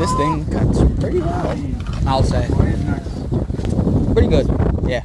this thing cuts pretty well. I'll say. Pretty good. Yeah.